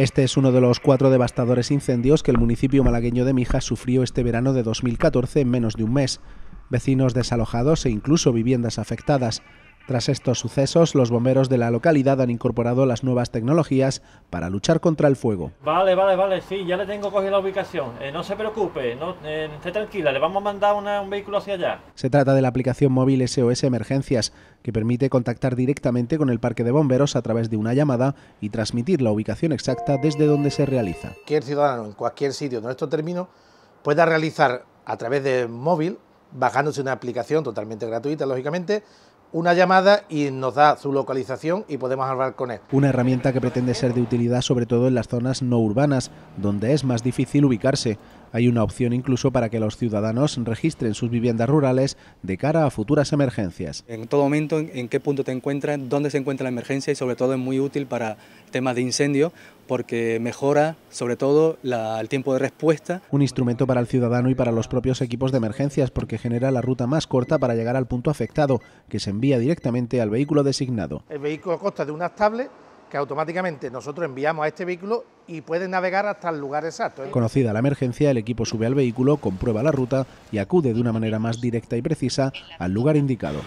Este es uno de los cuatro devastadores incendios que el municipio malagueño de Mijas sufrió este verano de 2014 en menos de un mes. Vecinos desalojados e incluso viviendas afectadas. Tras estos sucesos, los bomberos de la localidad han incorporado las nuevas tecnologías para luchar contra el fuego. Vale, vale, vale, sí, ya le tengo cogida la ubicación. Eh, no se preocupe, no, eh, esté tranquila, le vamos a mandar un vehículo hacia allá. Se trata de la aplicación móvil SOS Emergencias, que permite contactar directamente con el parque de bomberos a través de una llamada y transmitir la ubicación exacta desde donde se realiza. Cualquier ciudadano en cualquier sitio de nuestro término pueda realizar a través de móvil, bajándose una aplicación totalmente gratuita, lógicamente, una llamada y nos da su localización y podemos hablar con él. Una herramienta que pretende ser de utilidad sobre todo en las zonas no urbanas, donde es más difícil ubicarse. Hay una opción incluso para que los ciudadanos registren sus viviendas rurales de cara a futuras emergencias. En todo momento, en qué punto te encuentras, dónde se encuentra la emergencia y sobre todo es muy útil para temas de incendio porque mejora sobre todo el tiempo de respuesta. Un instrumento para el ciudadano y para los propios equipos de emergencias porque genera la ruta más corta para llegar al punto afectado, que se envía directamente al vehículo designado. El vehículo consta de unas tablets que automáticamente nosotros enviamos a este vehículo y puede navegar hasta el lugar exacto. Conocida la emergencia, el equipo sube al vehículo, comprueba la ruta y acude de una manera más directa y precisa al lugar indicado.